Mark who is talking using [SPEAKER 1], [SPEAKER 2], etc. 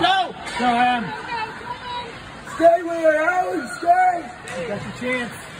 [SPEAKER 1] Go! Go, Em.
[SPEAKER 2] Stay where you're at, stay!
[SPEAKER 1] You got your chance.